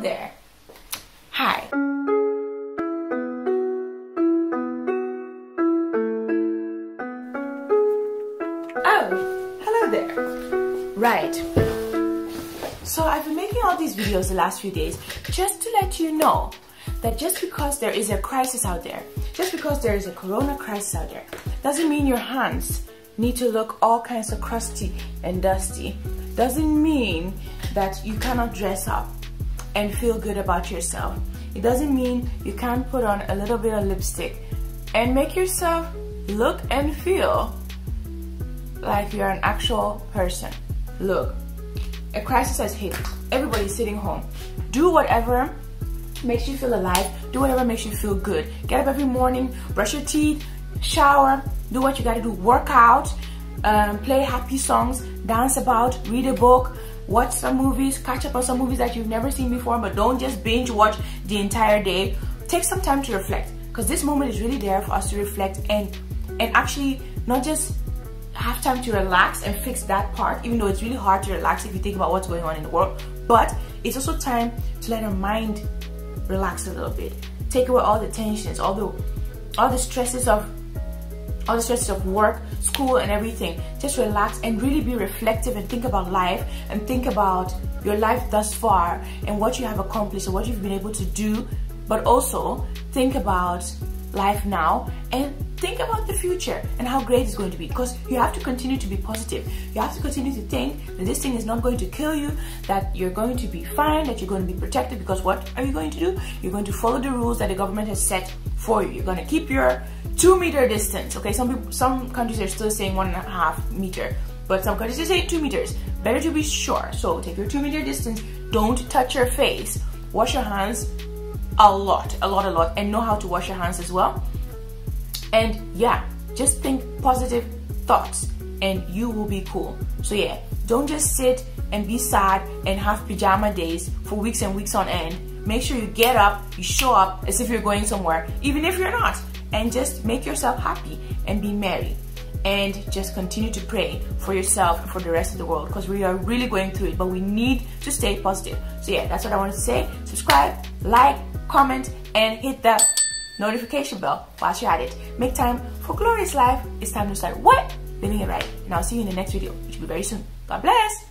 there. Hi. Oh, hello there. Right. So I've been making all these videos the last few days just to let you know that just because there is a crisis out there, just because there is a corona crisis out there, doesn't mean your hands need to look all kinds of crusty and dusty. Doesn't mean that you cannot dress up and feel good about yourself. It doesn't mean you can't put on a little bit of lipstick and make yourself look and feel like you're an actual person. Look, a crisis has hit. Everybody's sitting home. Do whatever makes you feel alive. Do whatever makes you feel good. Get up every morning, brush your teeth, shower, do what you gotta do, work out, um, play happy songs, dance about, read a book, watch some movies, catch up on some movies that you've never seen before, but don't just binge watch the entire day. Take some time to reflect because this moment is really there for us to reflect and and actually not just have time to relax and fix that part, even though it's really hard to relax if you think about what's going on in the world. But it's also time to let our mind relax a little bit. Take away all the tensions, all the all the stresses of all the stresses of work, school and everything. Just relax and really be reflective and think about life and think about your life thus far and what you have accomplished and what you've been able to do. But also think about life now and think about the future and how great it's going to be because you have to continue to be positive. You have to continue to think that this thing is not going to kill you, that you're going to be fine, that you're going to be protected because what are you going to do? You're going to follow the rules that the government has set for you. You're going to keep your two meter distance. Okay, some people, some countries are still saying one and a half meter, but some countries saying two meters. Better to be sure. So take your two meter distance. Don't touch your face. Wash your hands a lot, a lot, a lot, and know how to wash your hands as well. And yeah, just think positive thoughts and you will be cool. So yeah, don't just sit and be sad and have pajama days for weeks and weeks on end. Make sure you get up, you show up as if you're going somewhere, even if you're not. And just make yourself happy and be merry. And just continue to pray for yourself and for the rest of the world because we are really going through it, but we need to stay positive. So yeah, that's what I wanted to say. Subscribe, like, comment, and hit the notification bell whilst you're at it. Make time for glorious life. It's time to start what? Living it right. And I'll see you in the next video, which will be very soon. God bless.